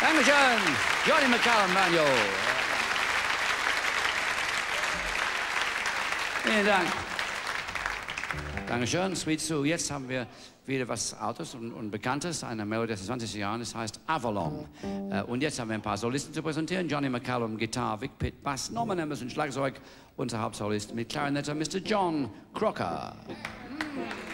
Dankeschön, Johnny McCallum, Banjo. Vielen Dank. Dankeschön, Sweet Sue. Jetzt haben wir wieder was Altes und, und Bekanntes, eine Melodie den 20er Jahren, das heißt Avalon. Äh, und jetzt haben wir ein paar Solisten zu präsentieren. Johnny McCallum, Gitarre, Vic Pitt, Bass, Norman Emerson, Schlagzeug, unser Hauptsolist mit Klarinette, Mr. John Crocker. John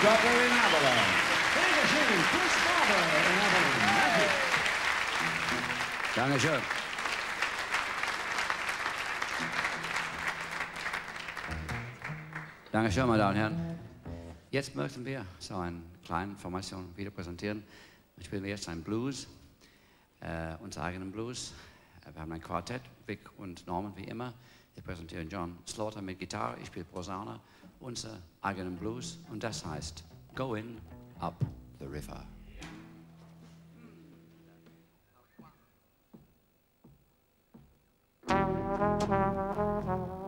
Cocker in Avalon. Dankeschön, Chris Barber in Avalon. Danke. Dankeschön. Dankeschön, meine Damen und Herren. Jetzt möchten wir so eine kleine Formation wieder präsentieren. Wir spielen jetzt einen Blues, äh, unseren eigenen Blues. Äh, Wir haben ein Quartett, Vic und Norman wie immer. Wir präsentieren John Slaughter mit Gitarre, ich spiele Posaune, unser eigenen Blues und das heißt Going Up the River. Thank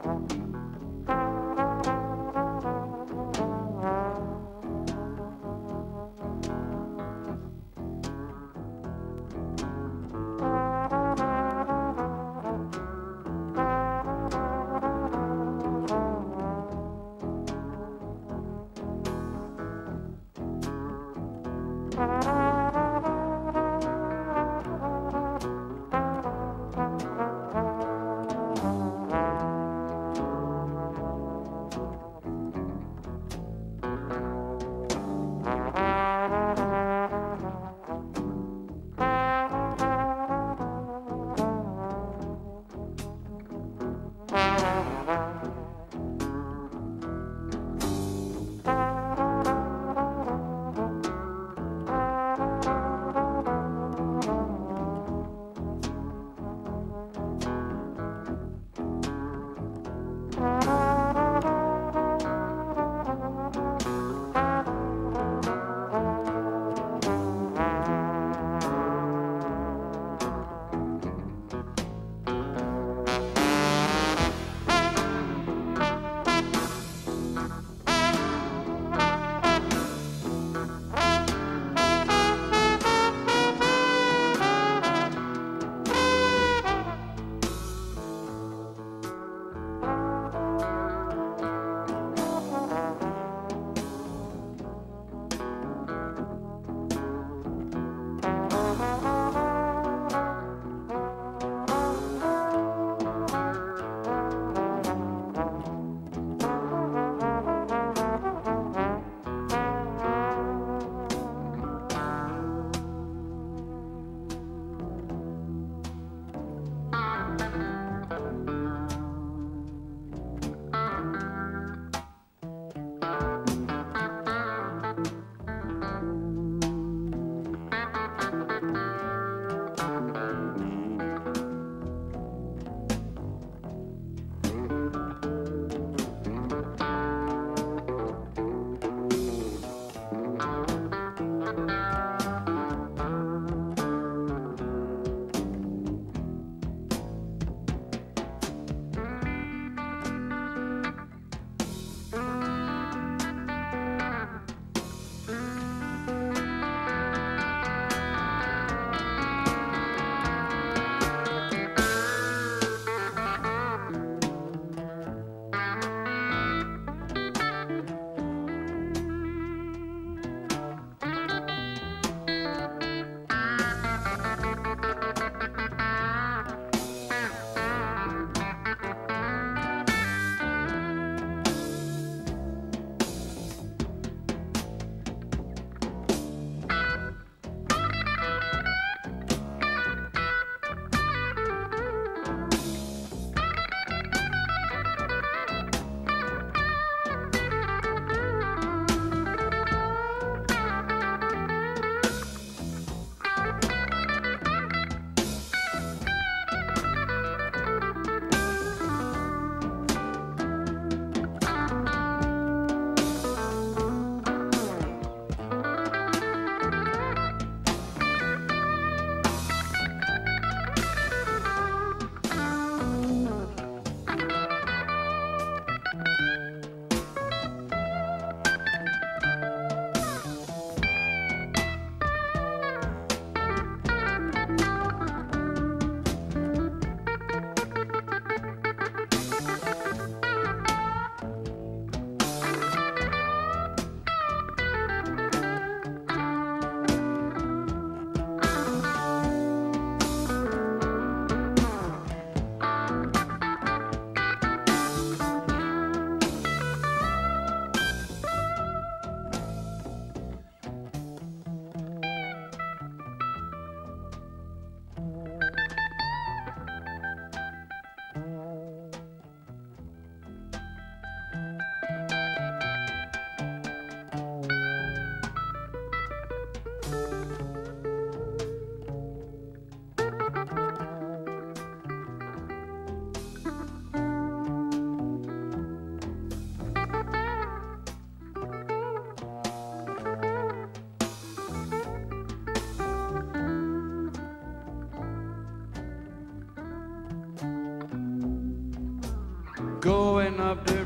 of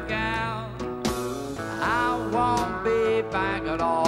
look out. I won't be back at all.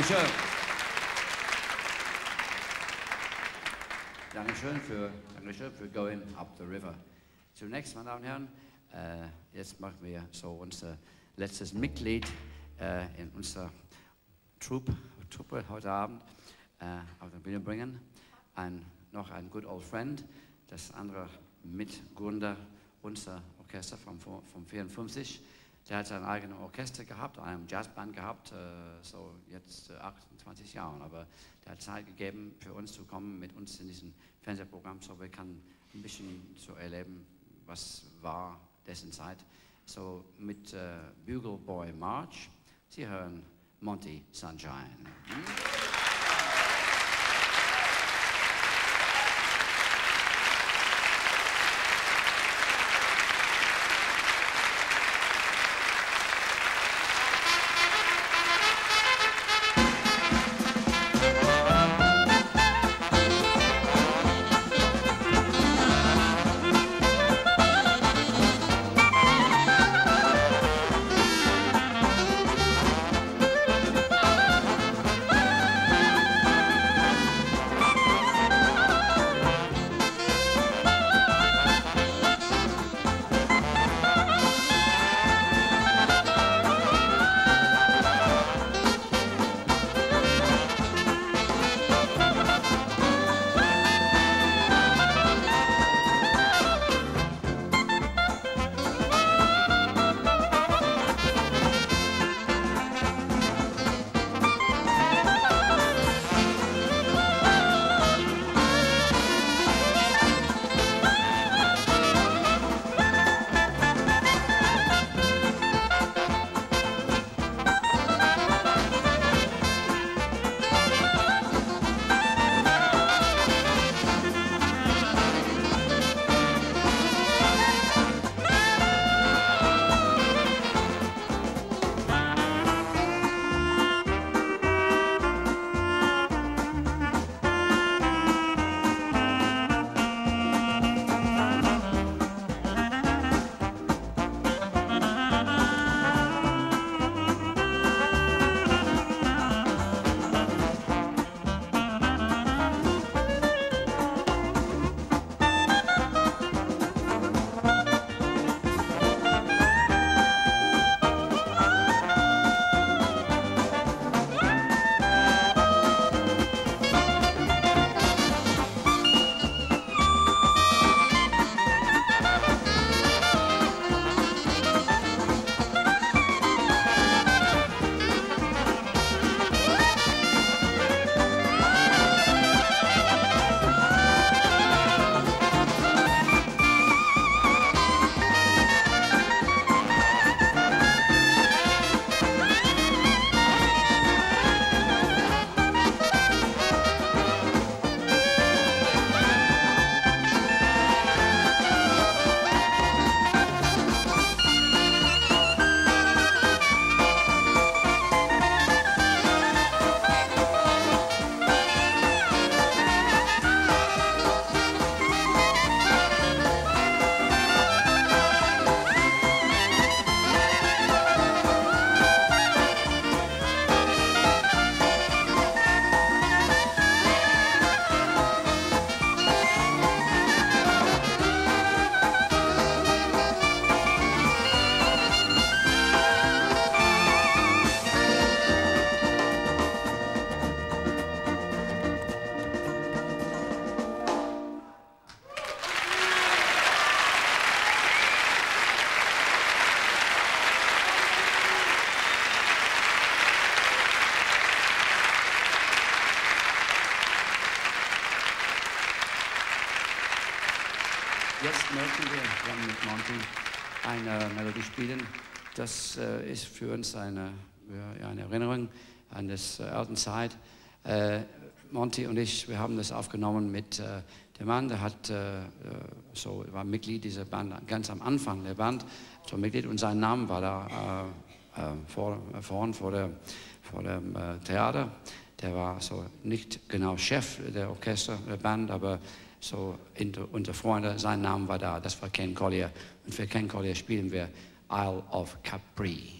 Dankeschön. Dankeschön für, Dankeschön für Going Up the River. Zunächst, meine Damen und Herren, äh, jetzt machen wir so unser letztes Mitglied äh, in unserer Troupe, Truppe heute Abend äh, auf den Bühne bringen. Ein, noch ein good old friend, das andere Mitgründer unser Orchester vom, vom 54 der hat sein eigenes Orchester gehabt, eine Jazzband gehabt, äh, so jetzt äh, 28 Jahren. Aber der hat Zeit gegeben, für uns zu kommen, mit uns in diesem Fernsehprogramm, so wir können ein bisschen so erleben, was war dessen Zeit. So mit äh, Bugle Boy March, Sie hören Monty Sunshine. Hm? Möchten wir zusammen mit Monty eine Melodie spielen. Das äh, ist für uns eine, ja, eine Erinnerung an das äh, alten Zeit. Äh, Monty und ich, wir haben das aufgenommen mit äh, dem Mann, der hat, äh, äh, so, war Mitglied dieser Band ganz am Anfang der Band, so Mitglied und sein Name war da äh, vor, vorn vor, der, vor dem Theater. Der war so nicht genau Chef der Orchester, der Band, aber so unter Freunde, sein Name war da, das war Ken Collier. Und für Ken Collier spielen wir Isle of Capri.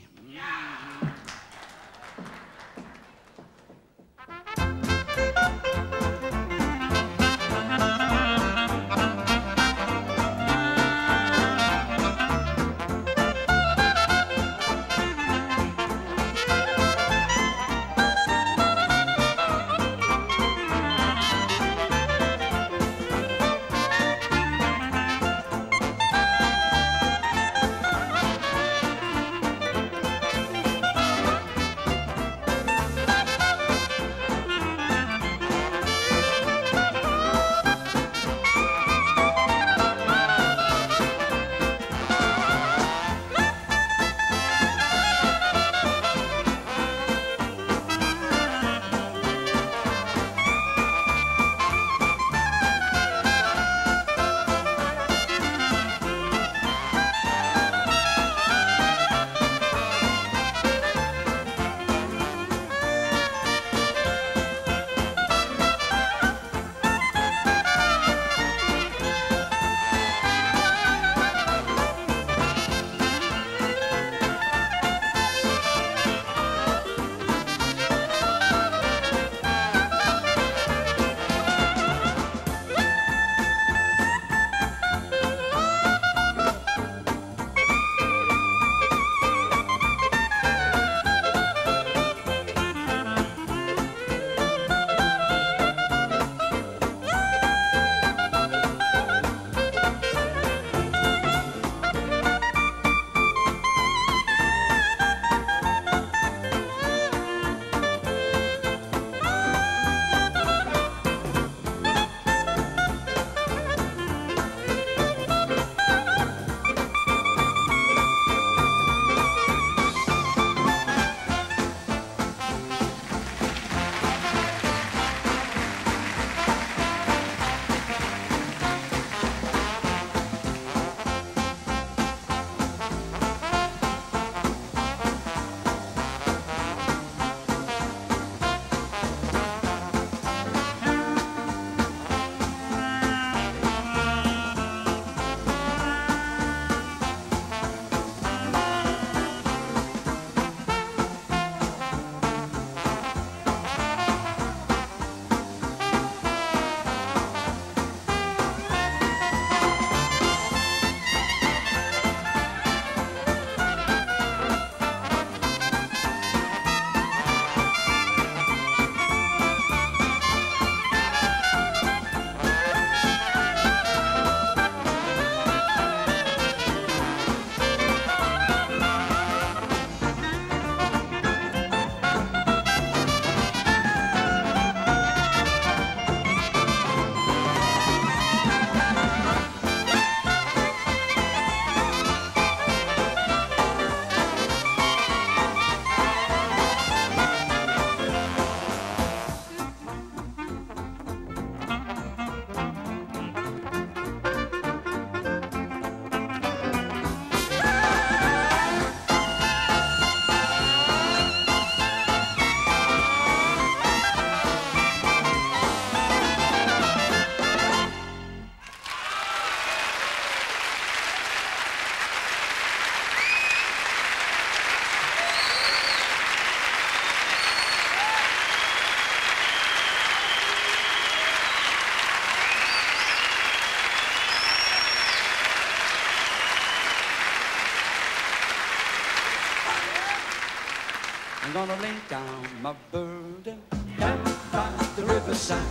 Gonna lay down my burden down by the riverside,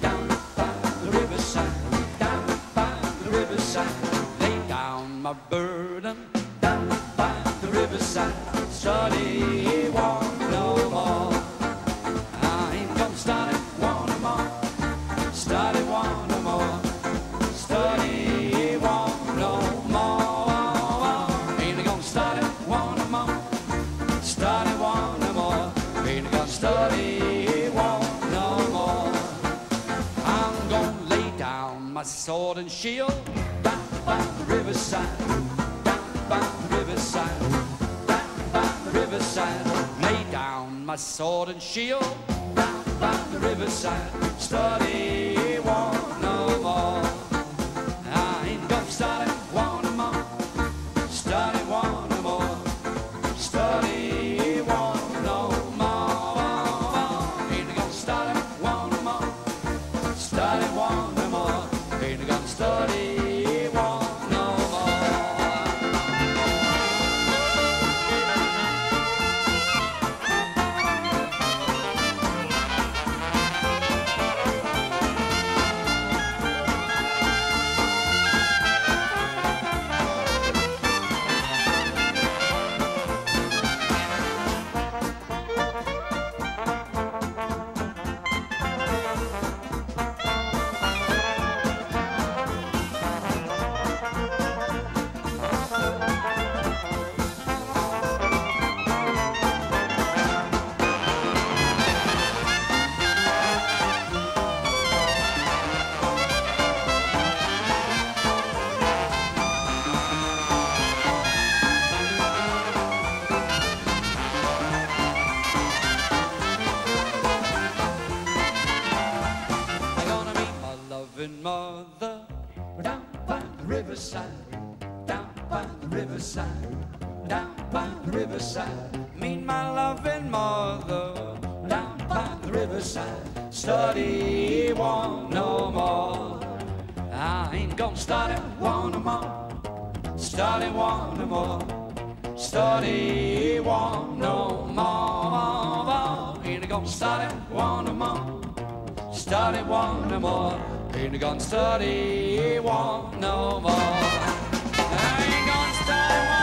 down by the riverside, down by the riverside. Lay down my burden down by the riverside. Study and shield down by the riverside, down by the riverside, down by the riverside. Lay down my sword and shield down by the riverside. Study one no more. I ain't gonna study gonna study one more. Study one more. Ain't gonna study one no more. I ain't gonna study one